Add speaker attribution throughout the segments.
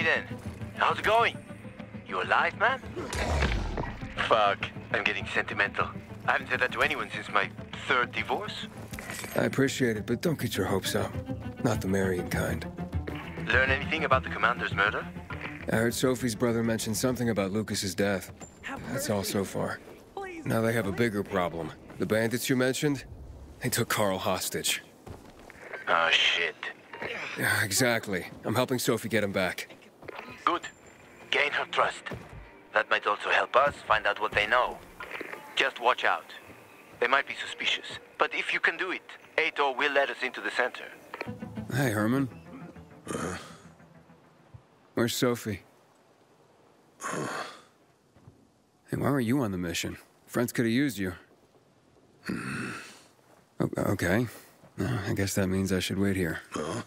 Speaker 1: Aiden, how's it going? You alive, man? Fuck, I'm getting sentimental. I haven't said that to anyone since my third divorce.
Speaker 2: I appreciate it, but don't get your hopes up. Not the marrying kind.
Speaker 1: Learn anything about the commander's murder?
Speaker 2: I heard Sophie's brother mention something about Lucas's death. That's all so far. Now they have a bigger problem. The bandits you mentioned, they took Carl hostage.
Speaker 1: Oh, shit.
Speaker 2: Yeah, exactly. I'm helping Sophie get him back.
Speaker 1: Good. Gain her trust. That might also help us find out what they know. Just watch out. They might be suspicious. But if you can do it, Aitor will let us into the center.
Speaker 2: Hey, Herman. Uh, where's Sophie? hey, why were you on the mission? Friends could have used you. okay. I guess that means I should wait here. Huh?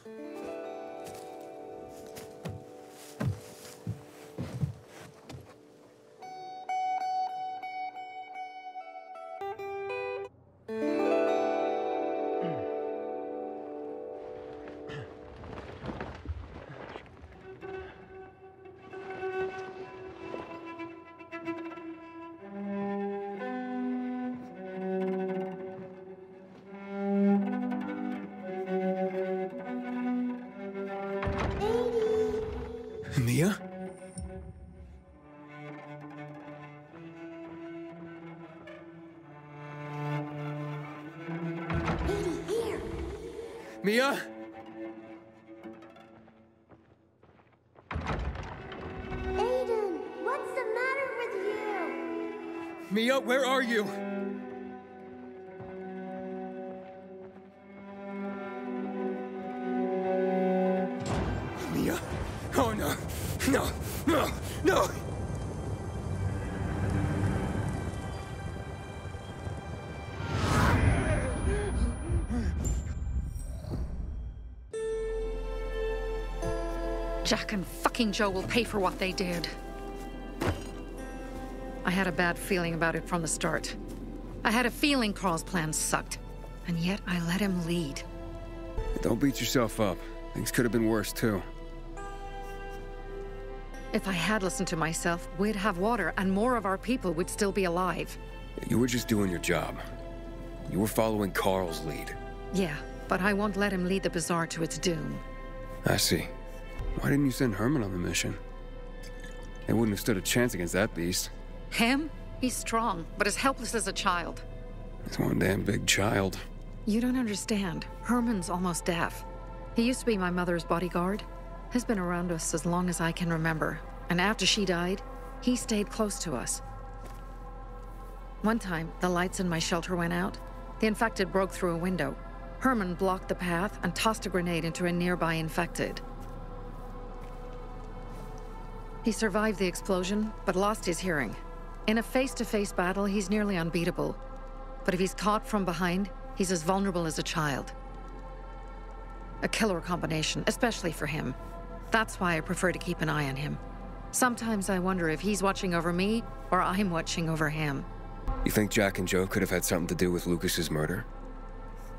Speaker 2: Mia?
Speaker 3: Aiden, what's the matter with you?
Speaker 2: Mia, where are you?
Speaker 4: Fucking Joe will pay for what they did. I had a bad feeling about it from the start. I had a feeling Carl's plan sucked, and yet I let him lead.
Speaker 2: Don't beat yourself up. Things could have been worse, too.
Speaker 4: If I had listened to myself, we'd have water, and more of our people would still be alive.
Speaker 2: You were just doing your job. You were following Carl's lead.
Speaker 4: Yeah, but I won't let him lead the Bazaar to its doom.
Speaker 2: I see. Why didn't you send Herman on the mission? They wouldn't have stood a chance against that beast.
Speaker 4: Him? He's strong, but as helpless as a child.
Speaker 2: He's one damn big child.
Speaker 4: You don't understand. Herman's almost deaf. He used to be my mother's bodyguard. He's been around us as long as I can remember. And after she died, he stayed close to us. One time, the lights in my shelter went out. The infected broke through a window. Herman blocked the path and tossed a grenade into a nearby infected. He survived the explosion, but lost his hearing. In a face-to-face battle, he's nearly unbeatable. But if he's caught from behind, he's as vulnerable as a child. A killer combination, especially for him. That's why I prefer to keep an eye on him. Sometimes I wonder if he's watching over me, or I'm watching over him.
Speaker 2: You think Jack and Joe could have had something to do with Lucas's murder?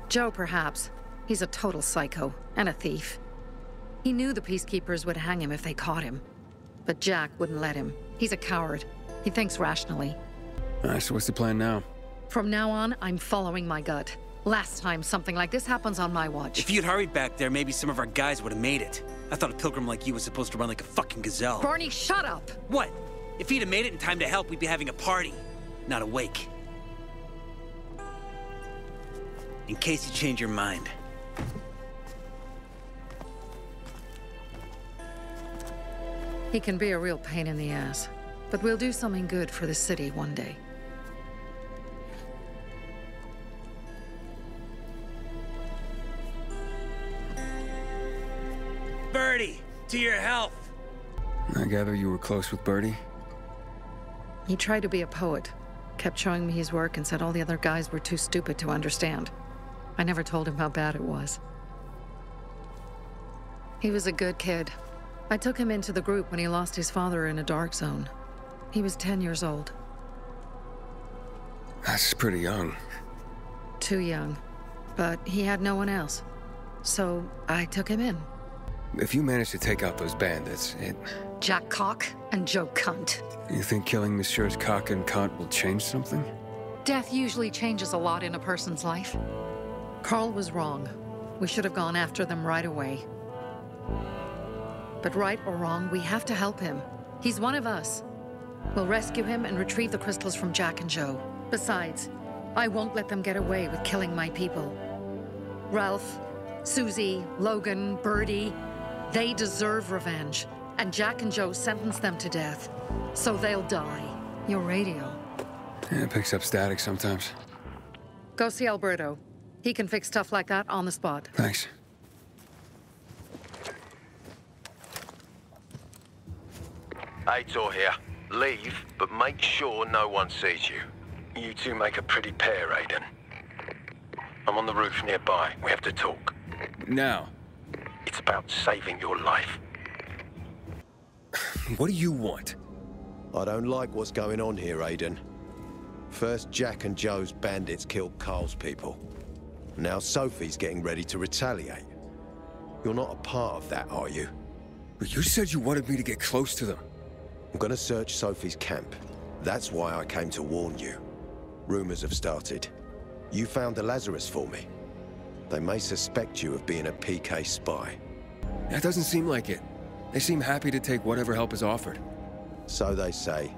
Speaker 4: Joe, perhaps. He's a total psycho, and a thief. He knew the Peacekeepers would hang him if they caught him. But Jack wouldn't let him. He's a coward. He thinks rationally.
Speaker 2: Alright, so what's the plan now?
Speaker 4: From now on, I'm following my gut. Last time something like this happens on my watch.
Speaker 5: If you'd hurried back there, maybe some of our guys would have made it. I thought a pilgrim like you was supposed to run like a fucking gazelle.
Speaker 4: Barney, shut up!
Speaker 5: What? If he'd have made it in time to help, we'd be having a party, not a wake. In case you change your mind.
Speaker 4: He can be a real pain in the ass. But we'll do something good for the city one day.
Speaker 5: Birdie, to your health!
Speaker 2: I gather you were close with Birdie?
Speaker 4: He tried to be a poet, kept showing me his work and said all the other guys were too stupid to understand. I never told him how bad it was. He was a good kid. I took him into the group when he lost his father in a dark zone. He was 10 years old.
Speaker 2: That's pretty young.
Speaker 4: Too young. But he had no one else. So I took him in.
Speaker 2: If you manage to take out those bandits, it...
Speaker 4: Jack Cock and Joe Cunt.
Speaker 2: You think killing Messieurs Cock and Cunt will change something?
Speaker 4: Death usually changes a lot in a person's life. Carl was wrong. We should have gone after them right away. But right or wrong, we have to help him. He's one of us. We'll rescue him and retrieve the crystals from Jack and Joe. Besides, I won't let them get away with killing my people. Ralph, Susie, Logan, Birdie, they deserve revenge. And Jack and Joe sentenced them to death. So they'll die. Your radio.
Speaker 2: Yeah, it picks up static sometimes.
Speaker 4: Go see Alberto. He can fix stuff like that on the spot.
Speaker 2: Thanks.
Speaker 1: Aitor here. Leave, but make sure no one sees you. You two make a pretty pair, Aiden. I'm on the roof nearby. We have to talk.
Speaker 2: Now,
Speaker 1: It's about saving your life.
Speaker 2: what do you want?
Speaker 6: I don't like what's going on here, Aiden. First, Jack and Joe's bandits killed Carl's people. Now Sophie's getting ready to retaliate. You're not a part of that, are you?
Speaker 2: But you said you wanted me to get close to them.
Speaker 6: I'm gonna search Sophie's camp. That's why I came to warn you. Rumors have started. You found the Lazarus for me. They may suspect you of being a PK spy.
Speaker 2: That doesn't seem like it. They seem happy to take whatever help is offered.
Speaker 6: So they say.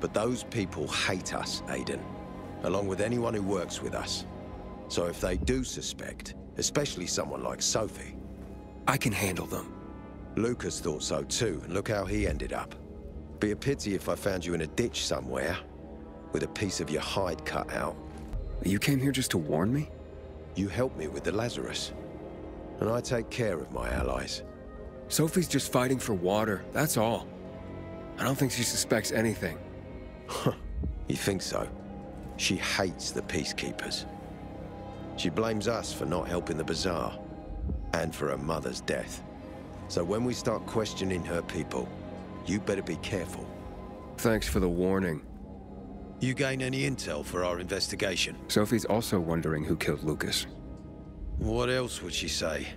Speaker 6: But those people hate us, Aiden. Along with anyone who works with us. So if they do suspect, especially someone like Sophie,
Speaker 2: I can handle them.
Speaker 6: Lucas thought so too, and look how he ended up. Be a pity if I found you in a ditch somewhere, with a piece of your hide cut out.
Speaker 2: You came here just to warn me?
Speaker 6: You helped me with the Lazarus. And I take care of my allies.
Speaker 2: Sophie's just fighting for water, that's all. I don't think she suspects anything.
Speaker 6: You think so? She hates the peacekeepers. She blames us for not helping the bazaar, and for her mother's death. So when we start questioning her people, you better be careful.
Speaker 2: Thanks for the warning.
Speaker 6: You gain any intel for our investigation?
Speaker 2: Sophie's also wondering who killed Lucas.
Speaker 6: What else would she say?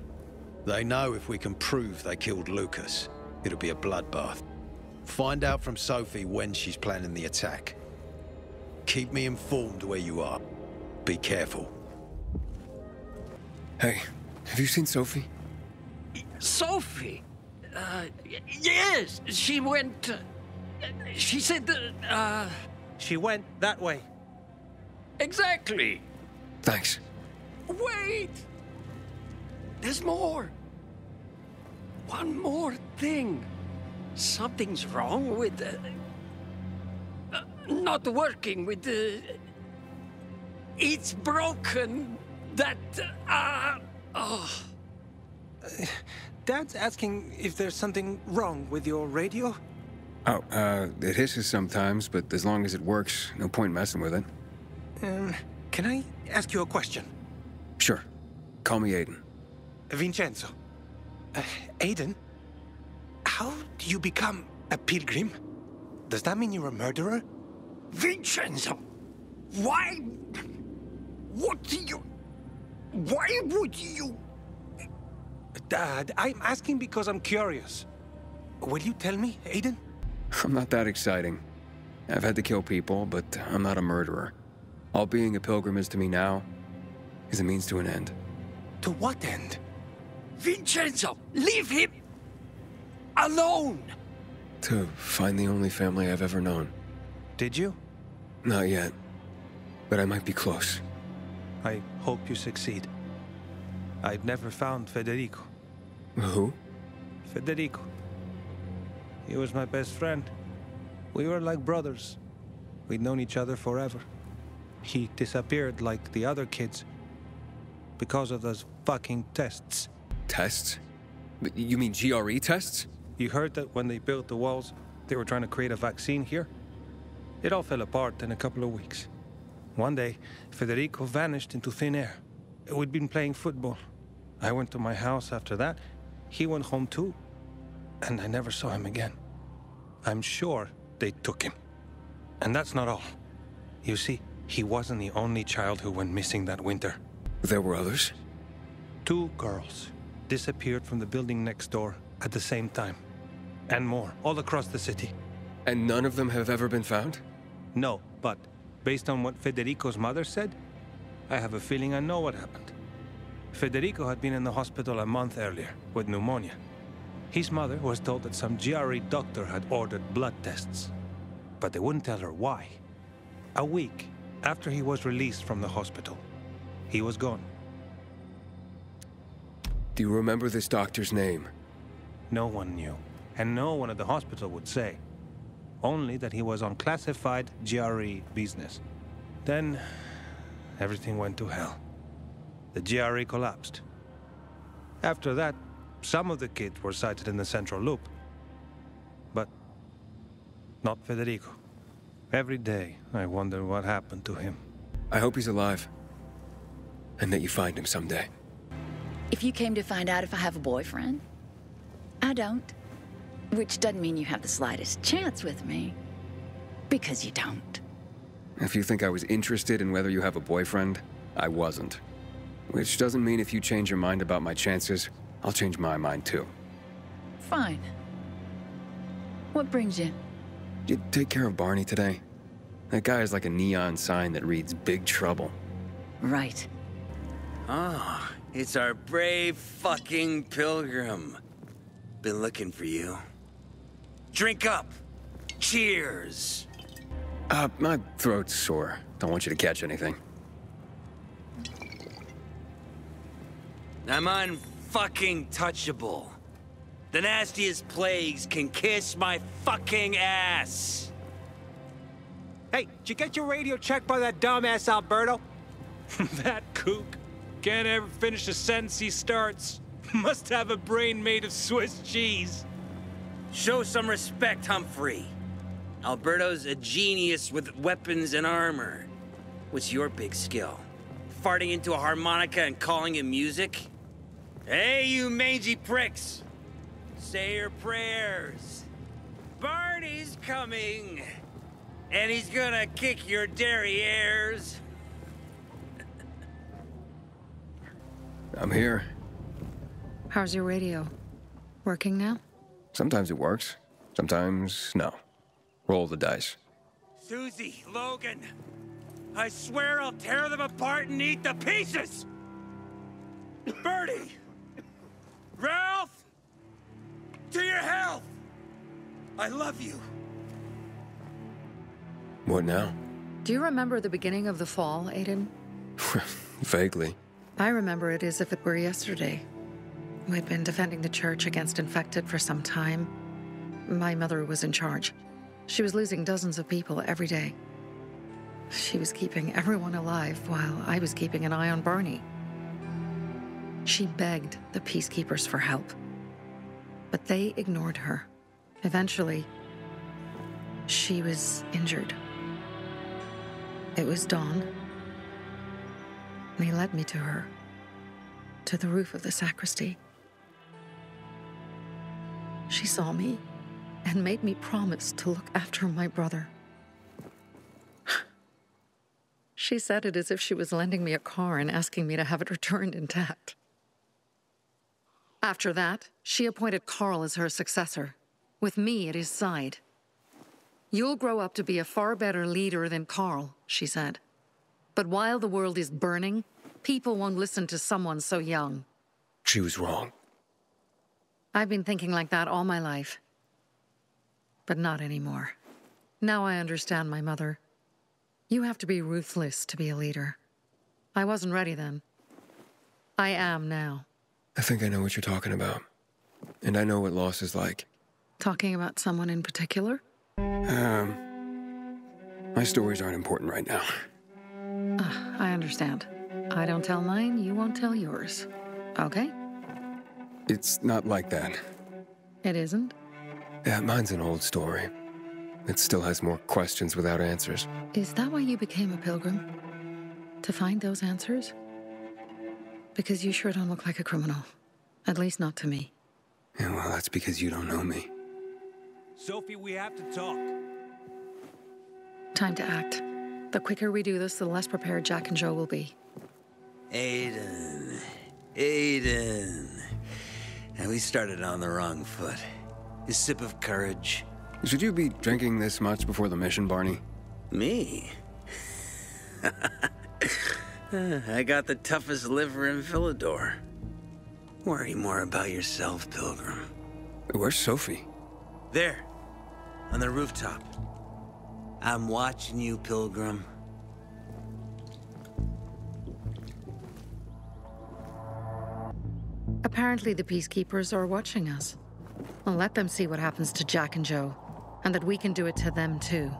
Speaker 6: They know if we can prove they killed Lucas, it'll be a bloodbath. Find out from Sophie when she's planning the attack. Keep me informed where you are. Be careful.
Speaker 2: Hey, have you seen Sophie?
Speaker 7: Sophie? Uh, yes, she went. Uh, she said that. Uh,
Speaker 5: She went that way.
Speaker 7: exactly.
Speaker 2: Thanks.
Speaker 7: Wait! There's more. One more thing. Something's wrong with. Uh, uh, not working with the. it's broken. That. Uh, oh.
Speaker 8: Dad's asking if there's something wrong with your radio?
Speaker 2: Oh, uh, it hisses sometimes, but as long as it works, no point messing with it.
Speaker 8: Um, can I ask you a question?
Speaker 2: Sure. Call me Aiden.
Speaker 8: Vincenzo. Uh, Aiden, how do you become a pilgrim? Does that mean you're a murderer?
Speaker 7: Vincenzo! Why. What do you. Why would you.
Speaker 8: Dad, I'm asking because I'm curious. Will you tell me, Aiden?
Speaker 2: I'm not that exciting. I've had to kill people, but I'm not a murderer. All being a pilgrim is to me now is a means to an end.
Speaker 8: To what end?
Speaker 7: Vincenzo! Leave him! Alone!
Speaker 2: To find the only family I've ever known.
Speaker 8: Did you?
Speaker 2: Not yet. But I might be close.
Speaker 8: I hope you succeed. I've never found Federico.
Speaker 2: Who?
Speaker 8: Federico. He was my best friend. We were like brothers. We'd known each other forever. He disappeared like the other kids because of those fucking tests.
Speaker 2: Tests? You mean GRE tests?
Speaker 8: You heard that when they built the walls, they were trying to create a vaccine here? It all fell apart in a couple of weeks. One day, Federico vanished into thin air. We'd been playing football. I went to my house after that. He went home too. And I never saw him again. I'm sure they took him. And that's not all. You see, he wasn't the only child who went missing that winter.
Speaker 2: There were others?
Speaker 8: Two girls. disappeared from the building next door at the same time. And more, all across the city.
Speaker 2: And none of them have ever been found?
Speaker 8: No, but based on what Federico's mother said, I have a feeling I know what happened. Federico had been in the hospital a month earlier with pneumonia. His mother was told that some GRE doctor had ordered blood tests, but they wouldn't tell her why. A week after he was released from the hospital, he was gone.
Speaker 2: Do you remember this doctor's name?
Speaker 8: No one knew, and no one at the hospital would say. Only that he was on classified GRE business. Then, everything went to hell. The GRE collapsed. After that, some of the kids were sighted in the central loop. But not Federico. Every day, I wonder what happened to him.
Speaker 2: I hope he's alive. And that you find him someday.
Speaker 9: If you came to find out if I have a boyfriend, I don't. Which doesn't mean you have the slightest chance with me. Because you don't.
Speaker 2: If you think I was interested in whether you have a boyfriend, I wasn't. Which doesn't mean if you change your mind about my chances, I'll change my mind too.
Speaker 9: Fine. What brings you?
Speaker 2: You take care of Barney today? That guy is like a neon sign that reads Big Trouble.
Speaker 9: Right.
Speaker 5: Ah, it's our brave fucking pilgrim. Been looking for you. Drink up. Cheers.
Speaker 2: Uh, my throat's sore. Don't want you to catch anything.
Speaker 5: I'm unfucking touchable. The nastiest plagues can kiss my fucking ass.
Speaker 8: Hey, did you get your radio checked by that dumbass Alberto? that kook. Can't ever finish a sentence he starts. Must have a brain made of Swiss cheese.
Speaker 5: Show some respect, Humphrey. Alberto's a genius with weapons and armor. What's your big skill? Farting into a harmonica and calling it music? Hey, you mangy pricks! Say your prayers. Barney's coming! And he's gonna kick your derrieres.
Speaker 2: I'm here.
Speaker 4: How's your radio? Working now?
Speaker 2: Sometimes it works. Sometimes, no. Roll the dice.
Speaker 5: Susie, Logan, I swear I'll tear them apart and eat the pieces! Birdie! Ralph! To your health! I love you.
Speaker 2: What now?
Speaker 4: Do you remember the beginning of the fall, Aiden?
Speaker 2: Vaguely.
Speaker 4: I remember it as if it were yesterday. We'd been defending the church against infected for some time. My mother was in charge. She was losing dozens of people every day. She was keeping everyone alive while I was keeping an eye on Barney. She begged the peacekeepers for help, but they ignored her. Eventually, she was injured. It was dawn. They led me to her, to the roof of the sacristy. She saw me and made me promise to look after my brother. She said it as if she was lending me a car and asking me to have it returned intact. After that, she appointed Carl as her successor, with me at his side. You'll grow up to be a far better leader than Carl, she said. But while the world is burning, people won't listen to someone so young.
Speaker 2: She was wrong.
Speaker 4: I've been thinking like that all my life. But not anymore. Now I understand my mother. You have to be ruthless to be a leader. I wasn't ready then. I am now.
Speaker 2: I think I know what you're talking about. And I know what loss is like.
Speaker 4: Talking about someone in particular?
Speaker 2: Um, my stories aren't important right now.
Speaker 4: Uh, I understand. I don't tell mine, you won't tell yours. Okay?
Speaker 2: It's not like that.
Speaker 4: It isn't?
Speaker 2: Yeah, mine's an old story. It still has more questions without answers.
Speaker 4: Is that why you became a pilgrim? To find those answers? Because you sure don't look like a criminal. At least not to me.
Speaker 2: Yeah, well, that's because you don't know me.
Speaker 8: Sophie, we have to talk.
Speaker 4: Time to act. The quicker we do this, the less prepared Jack and Joe will be.
Speaker 5: Aiden. Aiden. and we started on the wrong foot. A sip of courage.
Speaker 2: Should you be drinking this much before the mission, Barney?
Speaker 5: Me? Eh, I got the toughest liver in Villedor. Worry more about yourself, Pilgrim.
Speaker 2: Where's Sophie?
Speaker 5: There, on the rooftop. I'm watching you, Pilgrim.
Speaker 4: Apparently, the peacekeepers are watching us. Well, let them see what happens to Jack and Joe, and that we can do it to them too.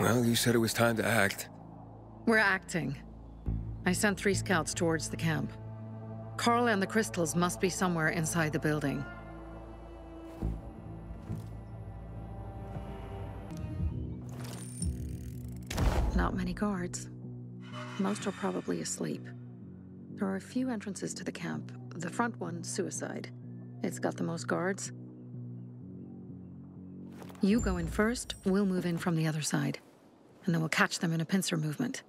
Speaker 2: Well, you said it was time to act.
Speaker 4: We're acting. I sent three scouts towards the camp. Carl and the crystals must be somewhere inside the building. Not many guards. Most are probably asleep. There are a few entrances to the camp. The front one, suicide. It's got the most guards. You go in first, we'll move in from the other side. And then we'll catch them in a pincer movement.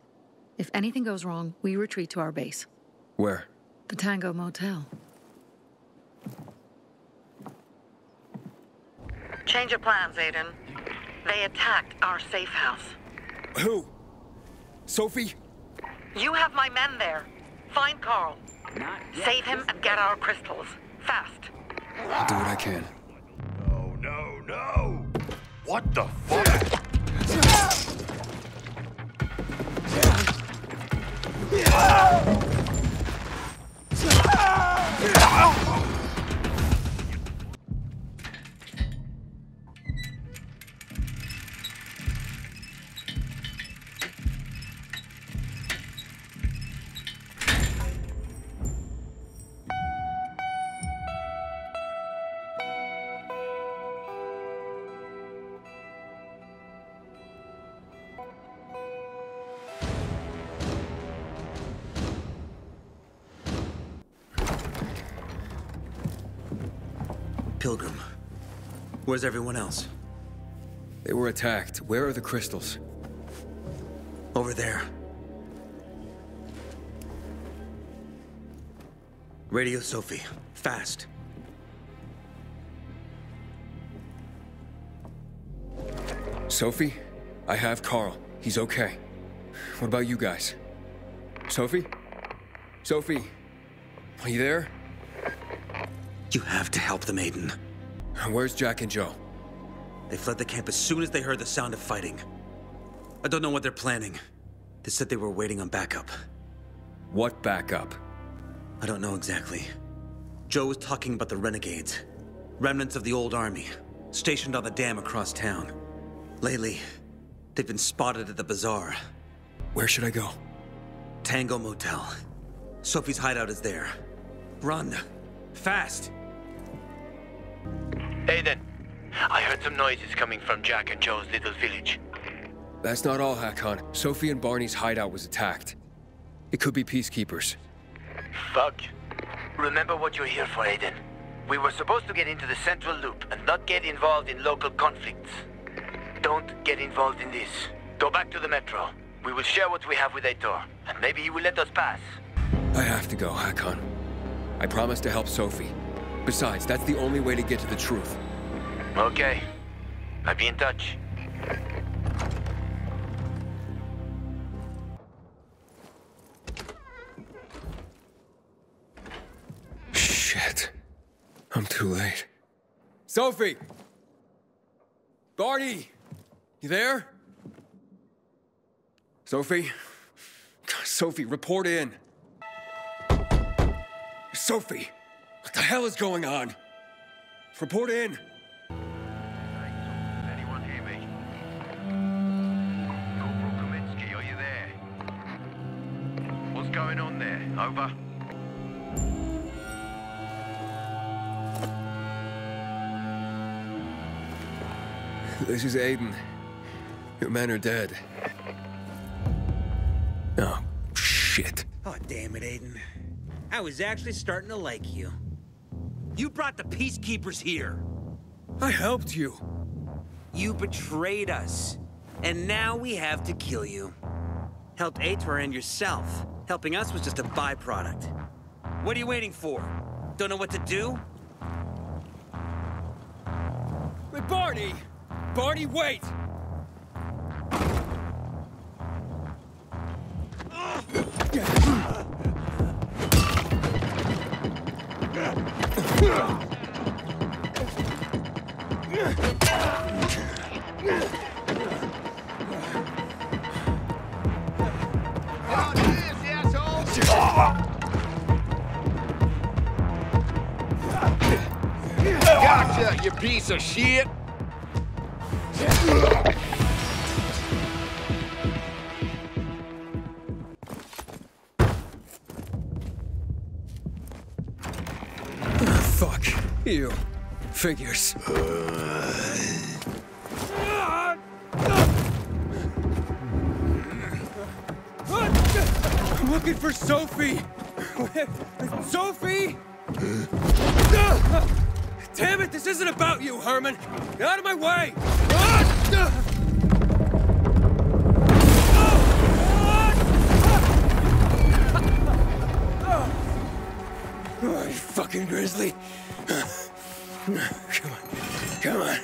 Speaker 4: If anything goes wrong, we retreat to our base.
Speaker 2: Where?
Speaker 4: The Tango Motel. Change of plans, Aiden. They attacked our safe house.
Speaker 2: Who? Sophie?
Speaker 4: You have my men there. Find Carl. Save him and get our crystals. Fast.
Speaker 2: I'll do what I can.
Speaker 10: No, no, no! What the fuck? 啊！
Speaker 5: 啊这啥呀 Pilgrim. Where's everyone else?
Speaker 2: They were attacked. Where are the crystals?
Speaker 5: Over there. Radio Sophie. Fast.
Speaker 2: Sophie? I have Carl. He's okay. What about you guys? Sophie? Sophie? Are you there?
Speaker 5: You have to help the Maiden.
Speaker 2: Where's Jack and Joe?
Speaker 5: They fled the camp as soon as they heard the sound of fighting. I don't know what they're planning. They said they were waiting on backup.
Speaker 2: What backup?
Speaker 5: I don't know exactly. Joe was talking about the renegades. Remnants of the old army, stationed on the dam across town. Lately, they've been spotted at the bazaar.
Speaker 2: Where should I go?
Speaker 5: Tango Motel. Sophie's hideout is there. Run. Fast.
Speaker 1: Aiden, I heard some noises coming from Jack and Joe's little village.
Speaker 2: That's not all, Hakon. Sophie and Barney's hideout was attacked. It could be peacekeepers.
Speaker 1: Fuck. Remember what you're here for, Aiden. We were supposed to get into the central loop and not get involved in local conflicts. Don't get involved in this. Go back to the metro. We will share what we have with Aitor, and maybe he will let us pass.
Speaker 2: I have to go, Hakon. I promised to help Sophie. Besides, that's the only way to get to the truth.
Speaker 1: Okay. I'll be in touch.
Speaker 2: Shit. I'm too late. Sophie! Barney! You there? Sophie? Sophie, report in. Sophie! What the hell is going on? Report in.
Speaker 1: Anyone hear me? Corporal Kaminsky, are you there? What's going on there? Over.
Speaker 2: This is Aiden. Your men are dead. Oh, shit.
Speaker 5: Oh, damn it, Aiden. I was actually starting to like you. You brought the peacekeepers here.
Speaker 2: I helped you.
Speaker 5: You betrayed us. And now we have to kill you. Helped Aitor and yourself. Helping us was just a byproduct. What are you waiting for? Don't know what to do?
Speaker 2: Wait, Barney! Barney, wait!
Speaker 10: Piece of shit!
Speaker 2: Ah, fuck. You. Figures. I'm looking for Sophie! Sophie! Damn it, this isn't about you, Herman! Get out of my way! Oh, you fucking grizzly! Come on, come on.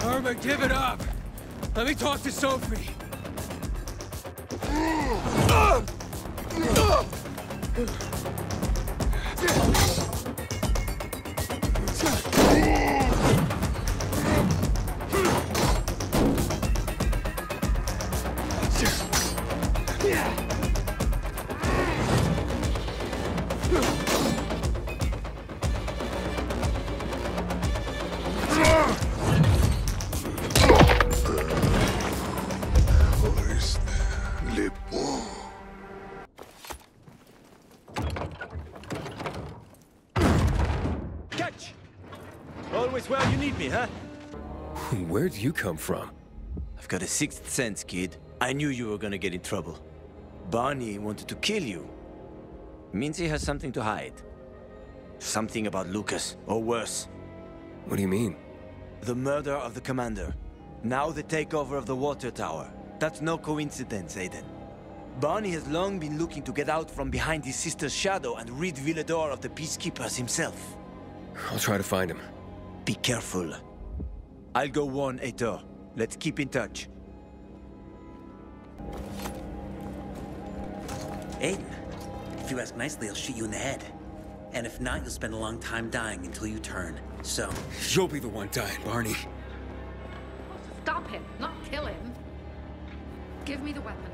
Speaker 2: Herman, give it up! Let me talk to Sophie!
Speaker 11: Yeah!
Speaker 2: Where'd you come from?
Speaker 11: I've got a sixth sense, kid. I knew you were gonna get in trouble. Barney wanted to kill you. Means he has something to hide. Something about Lucas, or worse.
Speaker 2: What do you mean?
Speaker 11: The murder of the commander. Now the takeover of the water tower. That's no coincidence, Aiden. Barney has long been looking to get out from behind his sister's shadow and rid Villedor of the Peacekeepers himself.
Speaker 2: I'll try to find him.
Speaker 11: Be careful. I'll go warn Aitor. Let's keep in touch.
Speaker 5: Aiden, if you ask nicely, I'll shoot you in the head. And if not, you'll spend a long time dying until you turn. So,
Speaker 2: You'll be the one dying, Barney.
Speaker 4: Stop him, not kill him. Give me the weapon.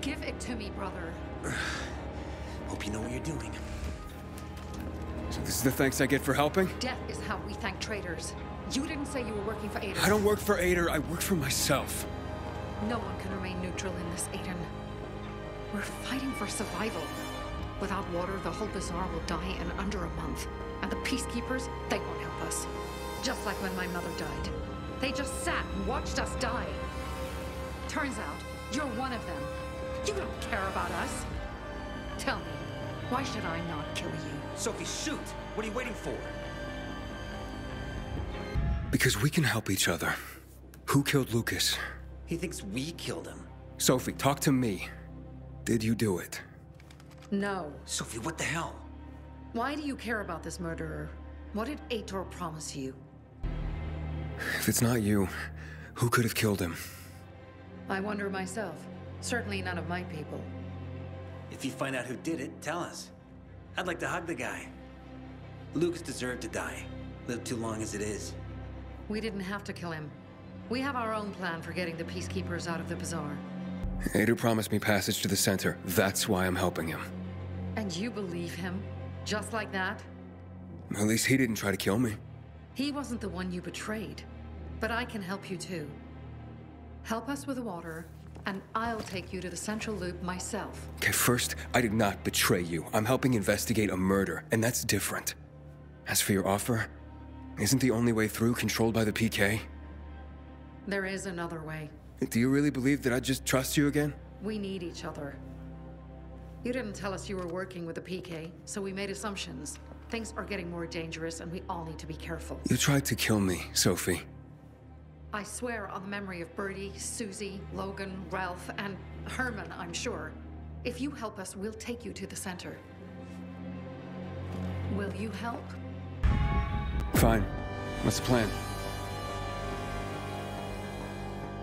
Speaker 4: Give it to me, brother.
Speaker 5: hope you know what you're doing.
Speaker 2: So this is the thanks I get for helping?
Speaker 4: Death is how we thank traitors. You didn't say you were working for Aiden.
Speaker 2: I don't work for Aitor, I work for myself.
Speaker 4: No one can remain neutral in this, Aiden. We're fighting for survival. Without water, the whole bazaar will die in under a month. And the peacekeepers, they won't help us. Just like when my mother died. They just sat and watched us die. Turns out, you're one of them. You don't care about us. Tell me, why should I not kill you?
Speaker 5: Sophie, shoot! What are you waiting for?
Speaker 2: Because we can help each other. Who killed Lucas?
Speaker 5: He thinks we killed him.
Speaker 2: Sophie, talk to me. Did you do it?
Speaker 4: No.
Speaker 5: Sophie, what the hell?
Speaker 4: Why do you care about this murderer? What did Aitor promise you?
Speaker 2: If it's not you, who could have killed him?
Speaker 4: I wonder myself. Certainly none of my people.
Speaker 5: If you find out who did it, tell us. I'd like to hug the guy. Lucas deserved to die. Lived too long as it is.
Speaker 4: We didn't have to kill him. We have our own plan for getting the peacekeepers out of the bazaar.
Speaker 2: Aitor promised me passage to the center. That's why I'm helping him.
Speaker 4: And you believe him? Just like that?
Speaker 2: At least he didn't try to kill me.
Speaker 4: He wasn't the one you betrayed. But I can help you too. Help us with the water, and I'll take you to the central loop myself.
Speaker 2: Okay, first, I did not betray you. I'm helping investigate a murder, and that's different. As for your offer, isn't the only way through controlled by the PK?
Speaker 4: There is another way.
Speaker 2: Do you really believe that I'd just trust you again?
Speaker 4: We need each other. You didn't tell us you were working with the PK, so we made assumptions. Things are getting more dangerous, and we all need to be careful.
Speaker 2: You tried to kill me, Sophie.
Speaker 4: I swear on the memory of Birdie, Susie, Logan, Ralph, and Herman, I'm sure. If you help us, we'll take you to the center. Will you help?
Speaker 2: Fine. What's the plan?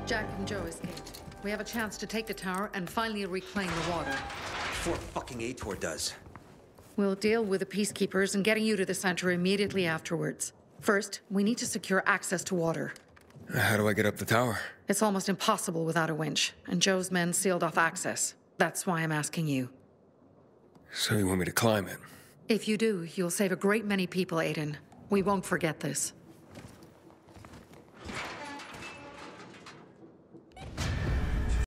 Speaker 4: Jack and Joe escaped. We have a chance to take the tower and finally reclaim the water.
Speaker 5: Before fucking Aitor does.
Speaker 4: We'll deal with the peacekeepers and getting you to the center immediately afterwards. First, we need to secure access to water.
Speaker 2: How do I get up the tower?
Speaker 4: It's almost impossible without a winch, and Joe's men sealed off access. That's why I'm asking you.
Speaker 2: So you want me to climb it?
Speaker 4: If you do, you'll save a great many people, Aiden. We won't forget this.